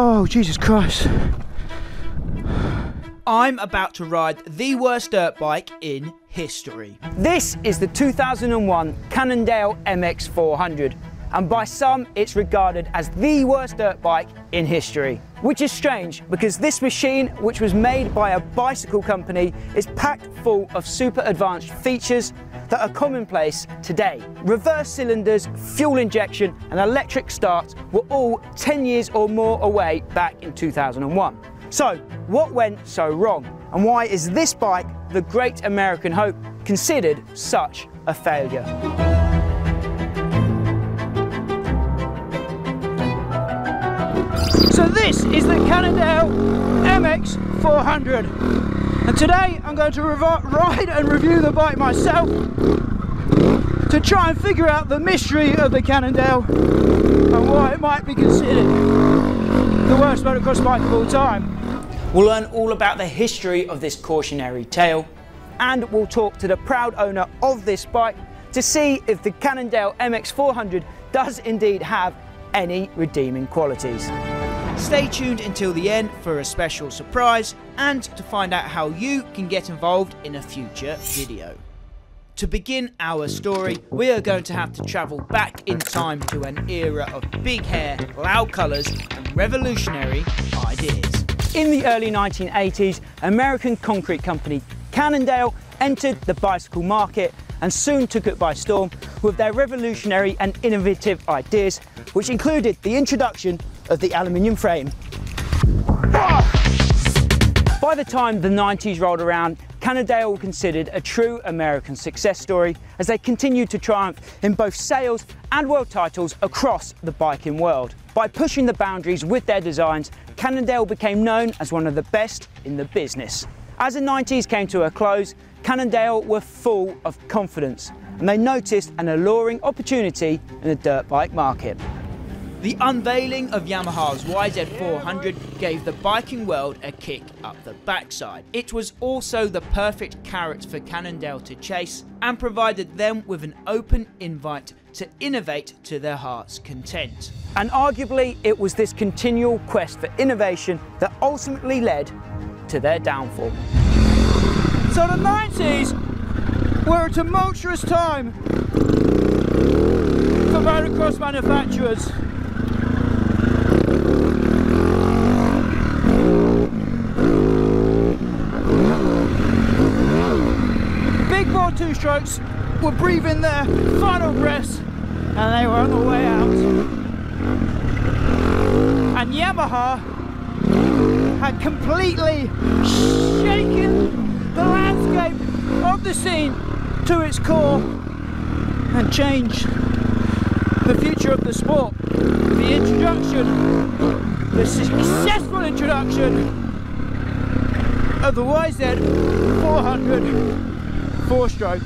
Oh, Jesus Christ. I'm about to ride the worst dirt bike in history. This is the 2001 Cannondale MX400 and by some it's regarded as the worst dirt bike in history. Which is strange because this machine, which was made by a bicycle company, is packed full of super advanced features that are commonplace today. Reverse cylinders, fuel injection and electric starts were all 10 years or more away back in 2001. So, what went so wrong? And why is this bike, the great American hope, considered such a failure? So this is the Cannondale MX400 and today I'm going to ride and review the bike myself to try and figure out the mystery of the Cannondale and why it might be considered the worst motocross bike of all time. We'll learn all about the history of this cautionary tale. And we'll talk to the proud owner of this bike to see if the Cannondale MX400 does indeed have any redeeming qualities. Stay tuned until the end for a special surprise and to find out how you can get involved in a future video. To begin our story, we are going to have to travel back in time to an era of big hair, loud colours and revolutionary ideas. In the early 1980s, American concrete company Cannondale entered the bicycle market and soon took it by storm with their revolutionary and innovative ideas, which included the introduction of the aluminium frame. By the time the 90s rolled around, Cannondale were considered a true American success story as they continued to triumph in both sales and world titles across the biking world. By pushing the boundaries with their designs, Cannondale became known as one of the best in the business. As the 90s came to a close, Cannondale were full of confidence and they noticed an alluring opportunity in the dirt bike market. The unveiling of Yamaha's YZ400 gave the biking world a kick up the backside. It was also the perfect carrot for Cannondale to chase and provided them with an open invite to innovate to their heart's content. And arguably, it was this continual quest for innovation that ultimately led to their downfall. So the 90s were a tumultuous time for motocross manufacturers. Big bore two strokes were breathing their final breaths and they were on the way out. And Yamaha had completely shaken the landscape of the scene to its core and changed the future of the sport the introduction, the successful introduction of the YZ 400 four-stroke.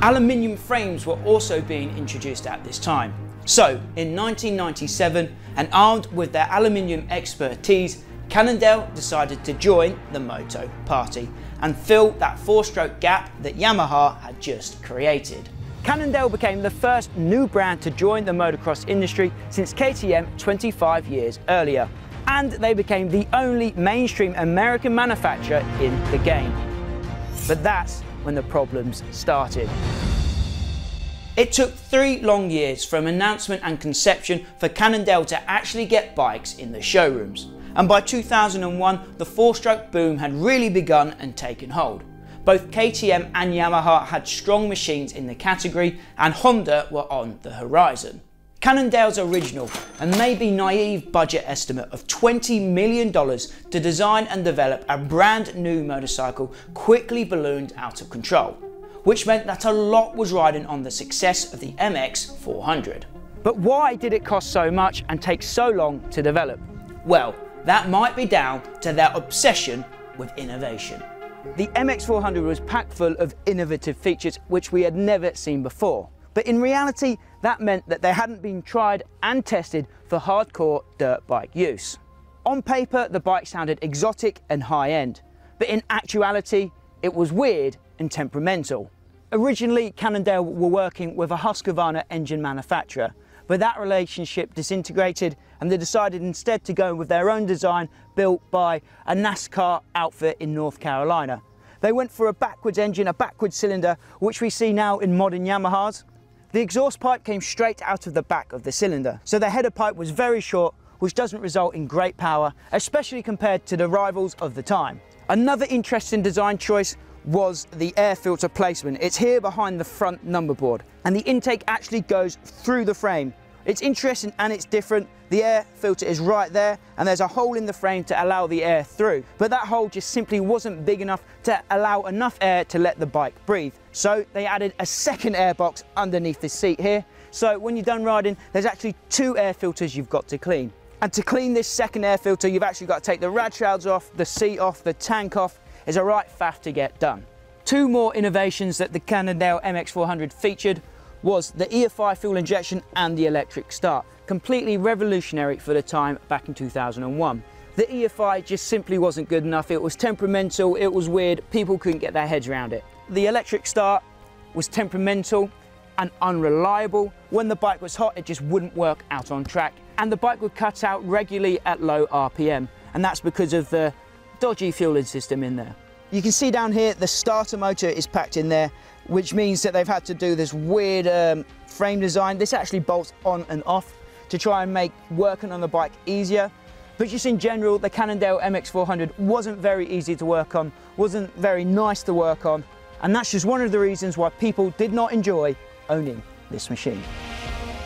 Aluminium frames were also being introduced at this time. So, in 1997, and armed with their aluminium expertise, Cannondale decided to join the Moto Party and fill that four-stroke gap that Yamaha had just created. Cannondale became the first new brand to join the motocross industry since KTM 25 years earlier. And they became the only mainstream American manufacturer in the game. But that's when the problems started. It took three long years from announcement and conception for Cannondale to actually get bikes in the showrooms. And by 2001, the four-stroke boom had really begun and taken hold. Both KTM and Yamaha had strong machines in the category and Honda were on the horizon. Cannondale's original and maybe naive budget estimate of $20 million to design and develop a brand new motorcycle quickly ballooned out of control, which meant that a lot was riding on the success of the MX400. But why did it cost so much and take so long to develop? Well, that might be down to their obsession with innovation. The MX400 was packed full of innovative features which we had never seen before. But in reality, that meant that they hadn't been tried and tested for hardcore dirt bike use. On paper, the bike sounded exotic and high-end, but in actuality, it was weird and temperamental. Originally, Cannondale were working with a Husqvarna engine manufacturer, but that relationship disintegrated and they decided instead to go with their own design built by a NASCAR outfit in North Carolina. They went for a backwards engine, a backwards cylinder, which we see now in modern Yamahas. The exhaust pipe came straight out of the back of the cylinder, so the header pipe was very short, which doesn't result in great power, especially compared to the rivals of the time. Another interesting design choice was the air filter placement. It's here behind the front number board and the intake actually goes through the frame. It's interesting and it's different. The air filter is right there and there's a hole in the frame to allow the air through. But that hole just simply wasn't big enough to allow enough air to let the bike breathe. So they added a second air box underneath the seat here. So when you're done riding, there's actually two air filters you've got to clean. And to clean this second air filter, you've actually got to take the rad shrouds off, the seat off, the tank off, is a right faff to get done. Two more innovations that the Cannondale MX400 featured was the EFI fuel injection and the electric start, completely revolutionary for the time back in 2001. The EFI just simply wasn't good enough, it was temperamental, it was weird, people couldn't get their heads around it. The electric start was temperamental and unreliable. When the bike was hot, it just wouldn't work out on track. And the bike would cut out regularly at low RPM. And that's because of the dodgy fueling system in there. You can see down here the starter motor is packed in there, which means that they've had to do this weird um, frame design. This actually bolts on and off to try and make working on the bike easier. But just in general, the Cannondale MX400 wasn't very easy to work on, wasn't very nice to work on, and that's just one of the reasons why people did not enjoy owning this machine.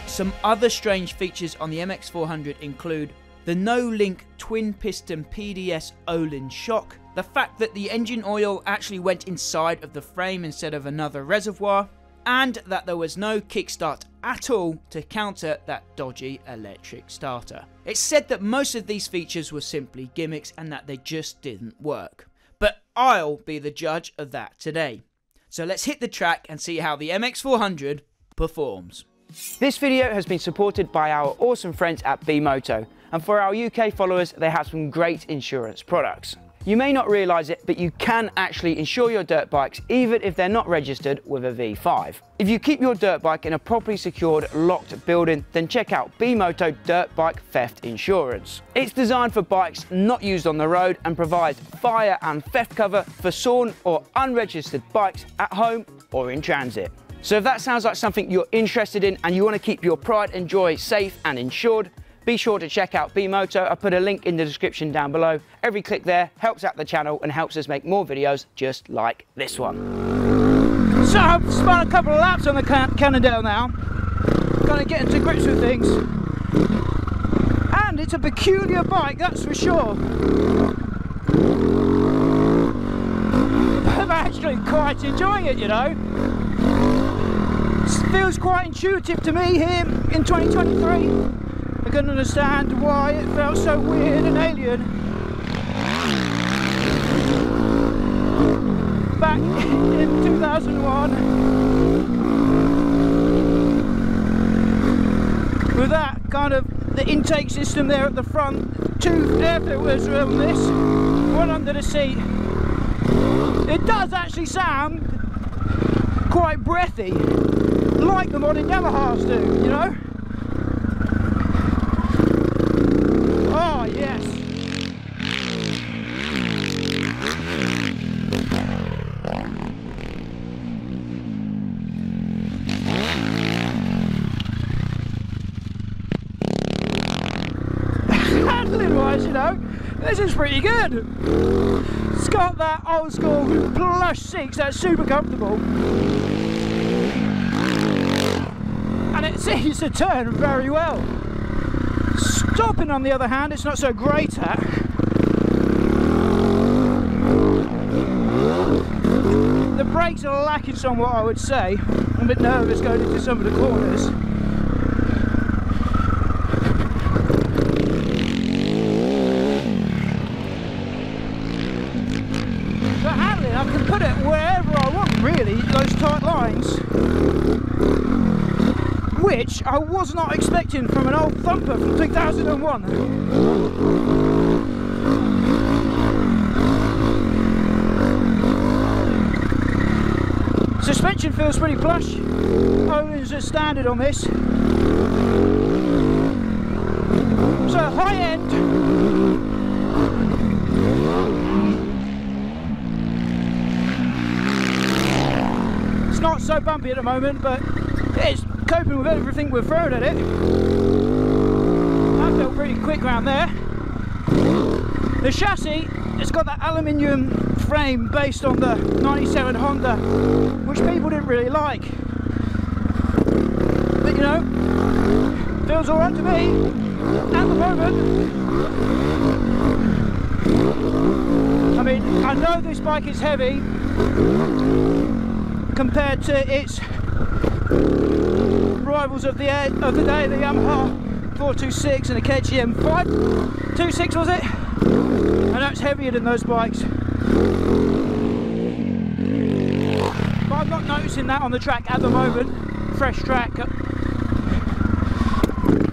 Some other strange features on the MX400 include the no-link twin-piston PDS Öhlins shock, the fact that the engine oil actually went inside of the frame instead of another reservoir, and that there was no kickstart at all to counter that dodgy electric starter. It's said that most of these features were simply gimmicks and that they just didn't work. But I'll be the judge of that today. So let's hit the track and see how the MX400 performs. This video has been supported by our awesome friends at BeMoto, and for our UK followers, they have some great insurance products. You may not realise it, but you can actually insure your dirt bikes even if they're not registered with a V5. If you keep your dirt bike in a properly secured, locked building, then check out BeMoto Dirt Bike Theft Insurance. It's designed for bikes not used on the road and provides fire and theft cover for stolen or unregistered bikes at home or in transit. So if that sounds like something you're interested in and you want to keep your pride and joy safe and insured, be sure to check out BeMoto. I put a link in the description down below. Every click there helps out the channel and helps us make more videos just like this one. So I've spun a couple of laps on the Can Cannondale now. Gonna get into grips with things. And it's a peculiar bike, that's for sure. I'm actually quite enjoying it, you know. Feels quite intuitive to me here in 2023 can understand why it felt so weird and alien. Back in 2001, with that kind of the intake system there at the front, two air filters on this, one under the seat. It does actually sound quite breathy, like the modern Yamahas do, you know? This is pretty good. It's got that old school plush seats that's super comfortable. And it seems to turn very well. Stopping on the other hand, it's not so great at. The brakes are lacking somewhat I would say. I'm a bit nervous going into some of the corners. I was not expecting from an old thumper from 2001. Suspension feels pretty plush. Öhlins are standard on this. So high end. It's not so bumpy at the moment, but it's coping with everything we're throwing at it. That felt pretty quick around there. The chassis, it's got that aluminium frame based on the 97 Honda, which people didn't really like. But you know, feels alright to me at the moment. I mean, I know this bike is heavy compared to its rivals of the of the day, the Yamaha 426 and the KTM 526 was it? Know it's heavier than those bikes. But I'm not noticing that on the track at the moment. Fresh track.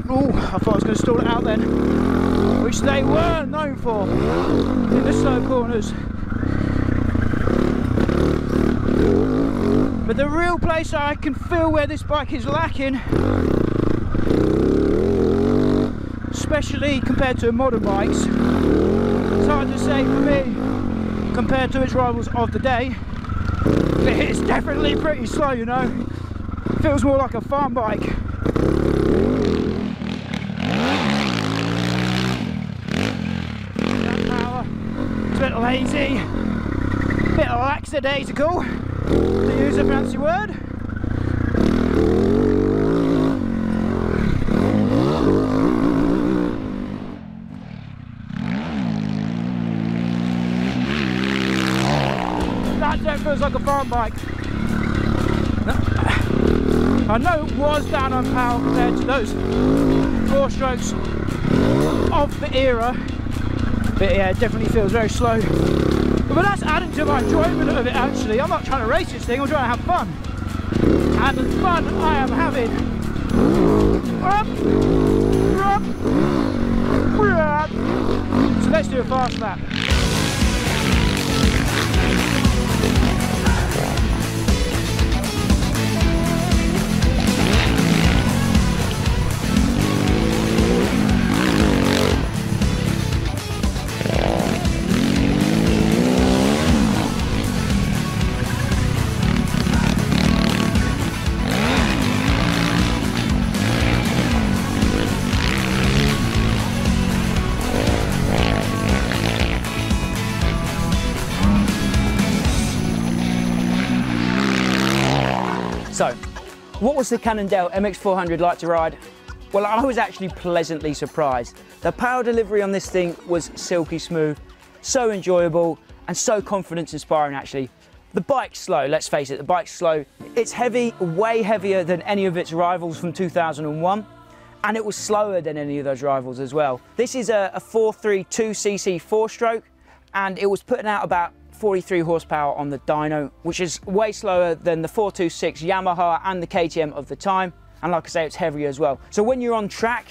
Oh, I thought I was going to stall it out then. Which they were known for in the slow corners. But the real place I can feel where this bike is lacking, especially compared to modern bikes, it's hard to say for me compared to its rivals of the day. It's definitely pretty slow, you know. Feels more like a farm bike. Power. It's a bit lazy, a bit lackadaisical to use a fancy word. That don't feels like a farm bike. I know it was down on power compared to those four strokes of the era, but yeah, it definitely feels very slow. But that's adding to my enjoyment of it actually. I'm not trying to race this thing, I'm trying to have fun. And the fun I am having. Up, up, up. So let's do a fast lap. Was the Cannondale MX400 like to ride? Well, I was actually pleasantly surprised. The power delivery on this thing was silky smooth, so enjoyable, and so confidence inspiring actually. The bike's slow, let's face it, the bike's slow. It's heavy, way heavier than any of its rivals from 2001, and it was slower than any of those rivals as well. This is a, a 432cc four-stroke, and it was putting out about 43 horsepower on the dyno, which is way slower than the 426 Yamaha and the KTM of the time. And like I say, it's heavier as well. So when you're on track,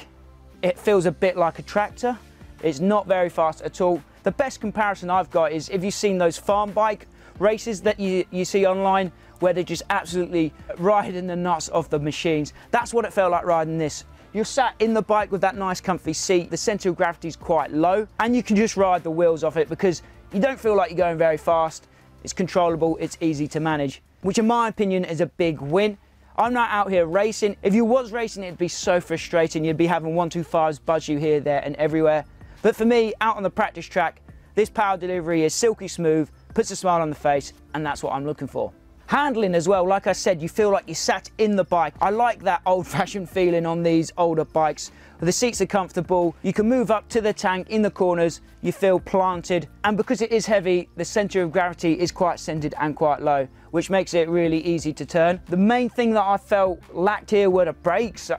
it feels a bit like a tractor. It's not very fast at all. The best comparison I've got is if you've seen those farm bike races that you, you see online, where they're just absolutely riding the nuts of the machines. That's what it felt like riding this. You're sat in the bike with that nice comfy seat, the center of gravity is quite low, and you can just ride the wheels off it because you don't feel like you're going very fast. It's controllable, it's easy to manage, which in my opinion is a big win. I'm not out here racing. If you was racing, it'd be so frustrating. You'd be having 125s buzz you here, there, and everywhere. But for me, out on the practice track, this power delivery is silky smooth, puts a smile on the face, and that's what I'm looking for. Handling as well, like I said, you feel like you sat in the bike. I like that old fashioned feeling on these older bikes. The seats are comfortable, you can move up to the tank in the corners, you feel planted, and because it is heavy, the center of gravity is quite centered and quite low, which makes it really easy to turn. The main thing that I felt lacked here were the brakes.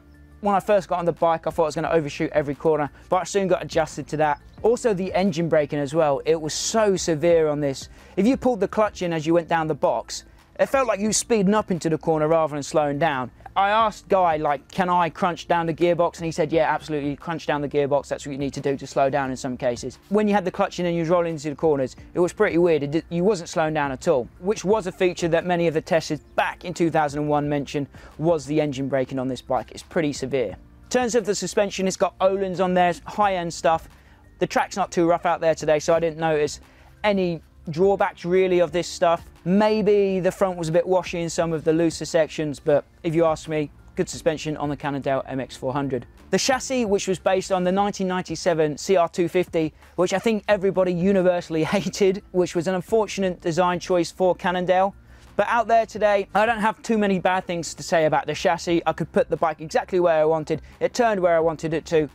When I first got on the bike, I thought I was gonna overshoot every corner, but I soon got adjusted to that. Also the engine braking as well, it was so severe on this. If you pulled the clutch in as you went down the box, it felt like you were speeding up into the corner rather than slowing down. I asked Guy, like, can I crunch down the gearbox? And he said, yeah, absolutely, crunch down the gearbox. That's what you need to do to slow down in some cases. When you had the clutch in and you was rolling into the corners, it was pretty weird. It you wasn't slowing down at all, which was a feature that many of the testers back in 2001 mentioned was the engine braking on this bike. It's pretty severe. In terms of the suspension, it's got Öhlins on there, high-end stuff. The track's not too rough out there today, so I didn't notice any drawbacks really of this stuff. Maybe the front was a bit washy in some of the looser sections, but if you ask me, good suspension on the Cannondale MX400. The chassis, which was based on the 1997 CR250, which I think everybody universally hated, which was an unfortunate design choice for Cannondale. But out there today, I don't have too many bad things to say about the chassis. I could put the bike exactly where I wanted. It turned where I wanted it to,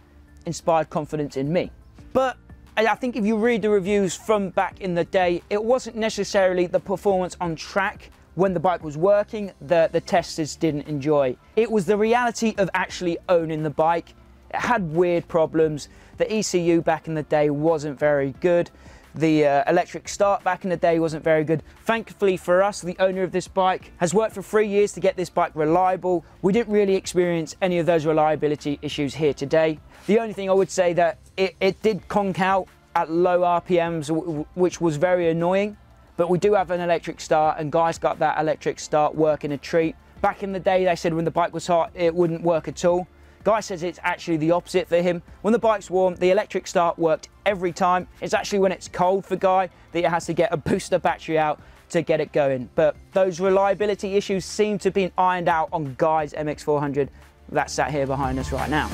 inspired confidence in me. But I think if you read the reviews from back in the day, it wasn't necessarily the performance on track when the bike was working that the testers didn't enjoy. It was the reality of actually owning the bike. It had weird problems. The ECU back in the day wasn't very good. The uh, electric start back in the day wasn't very good. Thankfully for us, the owner of this bike has worked for three years to get this bike reliable. We didn't really experience any of those reliability issues here today. The only thing I would say that it, it did conk out at low RPMs, which was very annoying. But we do have an electric start and guys got that electric start working a treat. Back in the day, they said when the bike was hot, it wouldn't work at all. Guy says it's actually the opposite for him. When the bike's warm, the electric start worked every time. It's actually when it's cold for Guy that he has to get a booster battery out to get it going. But those reliability issues seem to be ironed out on Guy's MX400 that's sat here behind us right now.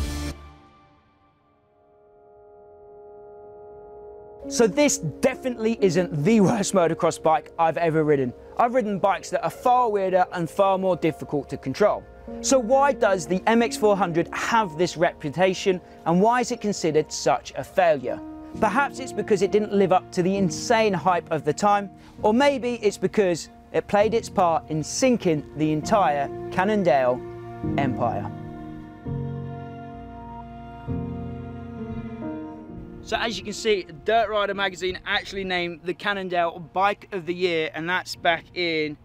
So this definitely isn't the worst motocross bike I've ever ridden. I've ridden bikes that are far weirder and far more difficult to control. So why does the MX400 have this reputation and why is it considered such a failure? Perhaps it's because it didn't live up to the insane hype of the time, or maybe it's because it played its part in sinking the entire Cannondale empire. So as you can see, Dirt Rider magazine actually named the Cannondale Bike of the Year, and that's back in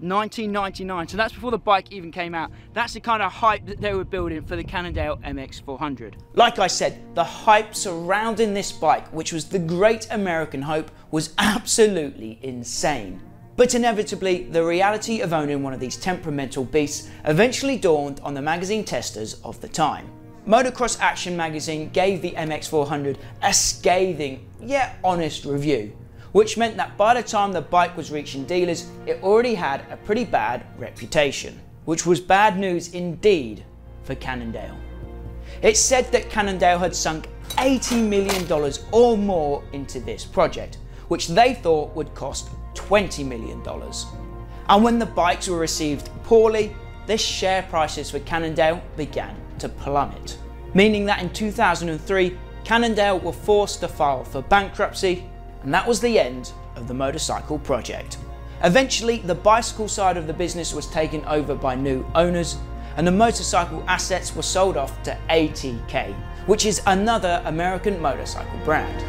1999. So that's before the bike even came out. That's the kind of hype that they were building for the Cannondale MX400. Like I said, the hype surrounding this bike, which was the great American hope, was absolutely insane. But inevitably, the reality of owning one of these temperamental beasts eventually dawned on the magazine testers of the time. Motocross Action magazine gave the MX400 a scathing yet honest review, which meant that by the time the bike was reaching dealers, it already had a pretty bad reputation, which was bad news indeed for Cannondale. It's said that Cannondale had sunk $80 million or more into this project, which they thought would cost $20 million. And when the bikes were received poorly, the share prices for Cannondale began to plummet, meaning that in 2003, Cannondale were forced to file for bankruptcy, and that was the end of the motorcycle project. Eventually, the bicycle side of the business was taken over by new owners, and the motorcycle assets were sold off to ATK, which is another American motorcycle brand.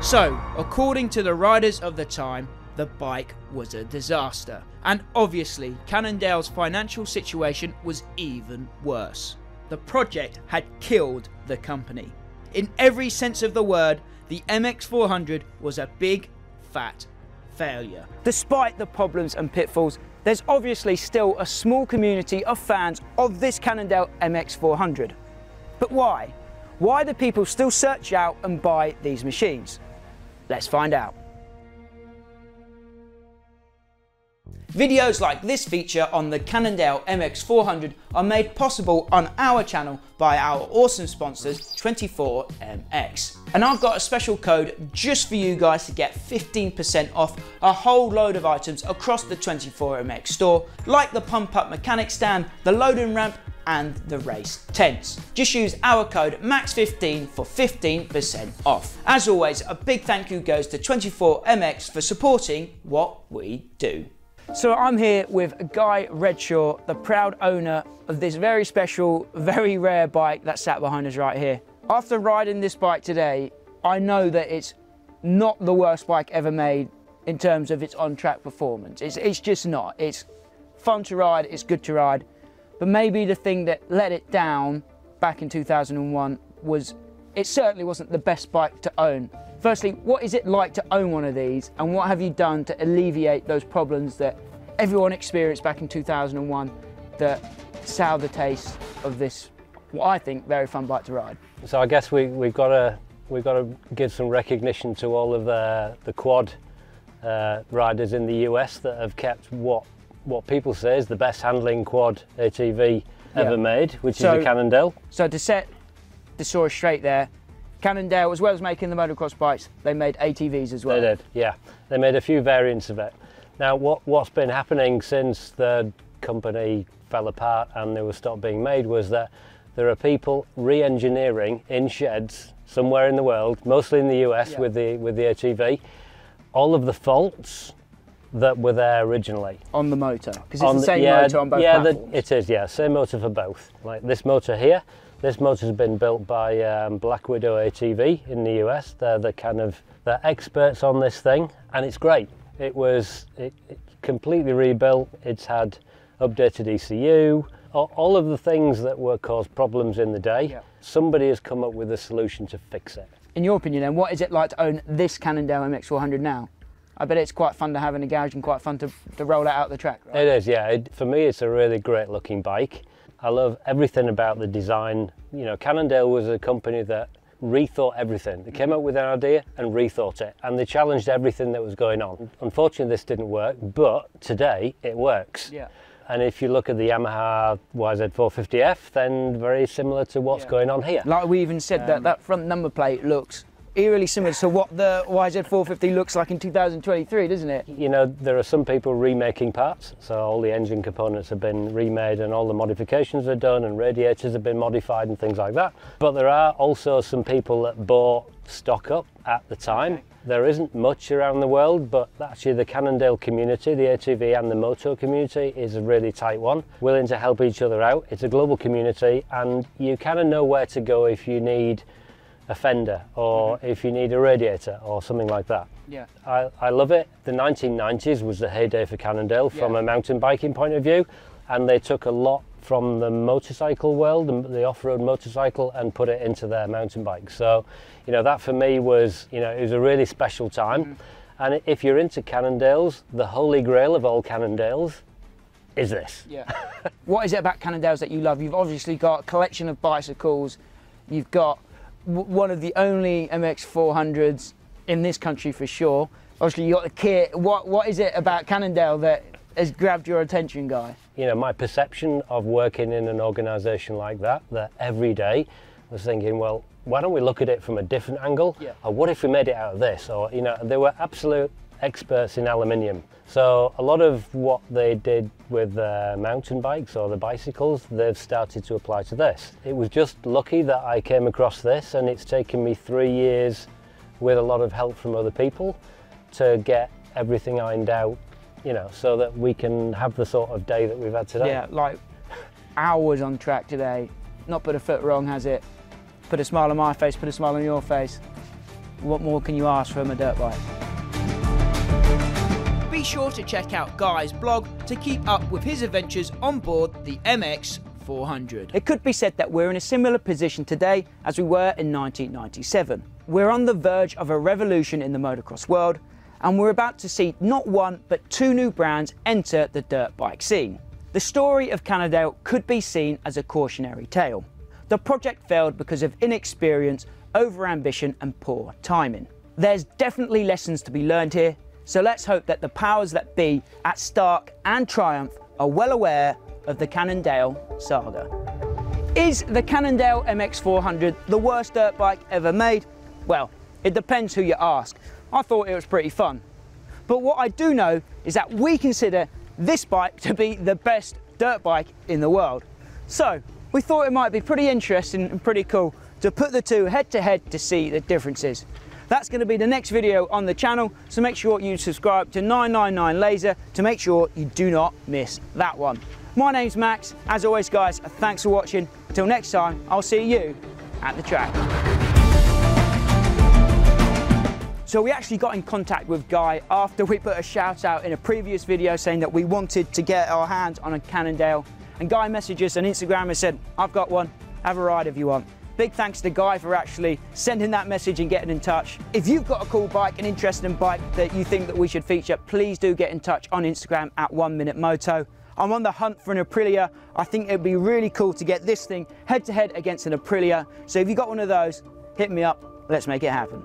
So, according to the riders of the time, the bike was a disaster. And obviously, Cannondale's financial situation was even worse. The project had killed the company. In every sense of the word, the MX400 was a big, fat failure. Despite the problems and pitfalls, there's obviously still a small community of fans of this Cannondale MX400. But why? Why do people still search out and buy these machines? Let's find out. Videos like this feature on the Cannondale MX400 are made possible on our channel by our awesome sponsors 24MX. And I've got a special code just for you guys to get 15% off a whole load of items across the 24MX store, like the pump up mechanic stand, the loading ramp, and the race tents. Just use our code MAX15 for 15% off. As always, a big thank you goes to 24MX for supporting what we do. So I'm here with Guy Redshaw, the proud owner of this very special, very rare bike that sat behind us right here. After riding this bike today, I know that it's not the worst bike ever made in terms of its on-track performance. It's, it's just not. It's fun to ride, it's good to ride, but maybe the thing that let it down back in 2001 was it certainly wasn't the best bike to own. Firstly, what is it like to own one of these and what have you done to alleviate those problems that everyone experienced back in 2001 that sour the taste of this, what I think, very fun bike to ride? So I guess we, we've got to we've got to give some recognition to all of the, the quad uh, riders in the US that have kept what what people say is the best handling quad ATV Yeah. ever made, which So- is the Cannondale. So to set the story straight there, Cannondale, as well as making the motocross bikes, they made ATVs as well. They did, yeah. They made a few variants of it. Now, what, what's been happening since the company fell apart and they were stopped being made was that there are people re-engineering in sheds somewhere in the world, mostly in the US Yeah. with the with the ATV, all of the faults that were there originally. On the motor, because it's On the same yeah, motor on both yeah, the- it is. Yeah, same motor for both. Like this motor here, this motor's been built by um, Black Widow ATV in the US. They're the kind of they're experts on this thing, and it's great. It was it, it completely rebuilt. It's had updated ECU. All of the things that were caused problems in the day, Yeah. somebody has come up with a solution to fix it. In your opinion, then, what is it like to own this Cannondale MX400 now? I bet it's quite fun to have in a garage and quite fun to, to roll it out the track, right? It is, yeah. It, for me, it's a really great looking bike. I love everything about the design. You know, Cannondale was a company that rethought everything. They came up with an idea and rethought it, and they challenged everything that was going on. Unfortunately, this didn't work, but today it works. Yeah. And if you look at the Yamaha YZ450F, then very similar to what's Yeah. going on here. Like we even said that um, that front number plate looks eerily similar to what the YZ450 looks like in 2023, doesn't it? you know, there are some people remaking parts, so all the engine components have been remade and all the modifications are done and radiators have been modified and things like that. But there are also some people that bought stock up at the time. There isn't much around the world, but actually the Cannondale community, the ATV and the moto community is a really tight one, willing to help each other out. It's a global community and you kind of know where to go if you need a fender or if you need a radiator or something like that. Yeah. I, I love it. The 1990s was the heyday for Cannondale from Yeah. a mountain biking point of view, and they took a lot from the motorcycle world, the, the off-road motorcycle, and put it into their mountain bike. So, you know, that for me was, you know, it was a really special time. Mm. And if you're into Cannondales, the holy grail of all Cannondales is this. Yeah. what is it about Cannondales that you love? You've obviously got a collection of bicycles. You've got one of the only MX400s in this country for sure. Obviously, you got the kit. What What is it about Cannondale that has grabbed your attention, Guy? you know, my perception of working in an organisation like that, that every day, was thinking, well, why don't we look at it from a different angle? Yeah. Or what if we made it out of this? Or, you know, there were absolute experts in aluminium. So a lot of what they did with the mountain bikes or the bicycles, they've started to apply to this. It was just lucky that I came across this and it's taken me three years with a lot of help from other people to get everything ironed out, you know, so that we can have the sort of day that we've had today. Yeah, like hours on track today. Not put a foot wrong, has it? Put a smile on my face, put a smile on your face. What more can you ask from a dirt bike? Be sure to check out Guy's blog to keep up with his adventures on board the MX 400. It could be said that we're in a similar position today as we were in 1997. We're on the verge of a revolution in the motocross world, and we're about to see not one but two new brands enter the dirt bike scene. The story of Cannondale could be seen as a cautionary tale. The project failed because of inexperience, overambition, and poor timing. There's definitely lessons to be learned here, so let's hope that the powers that be at Stark and Triumph are well aware of the Cannondale saga. Is the Cannondale MX400 the worst dirt bike ever made? Well, it depends who you ask. I thought it was pretty fun. But what I do know is that we consider this bike to be the best dirt bike in the world. So we thought it might be pretty interesting and pretty cool to put the two head to head to see the differences. That's going to be the next video on the channel, so make sure you subscribe to 999lazer to make sure you do not miss that one. My name's Max. As always, guys, thanks for watching. Until next time, I'll see you at the track. So we actually got in contact with Guy after we put a shout out in a previous video saying that we wanted to get our hands on a Cannondale and Guy messaged us on Instagram and said, I've got one, have a ride if you want. Big thanks to Guy for actually sending that message and getting in touch. If you've got a cool bike, an interesting bike that you think that we should feature, please do get in touch on Instagram at One Minute Moto. I'm on the hunt for an Aprilia. I think it'd be really cool to get this thing head to head against an Aprilia. So if you got one of those, hit me up. Let's make it happen.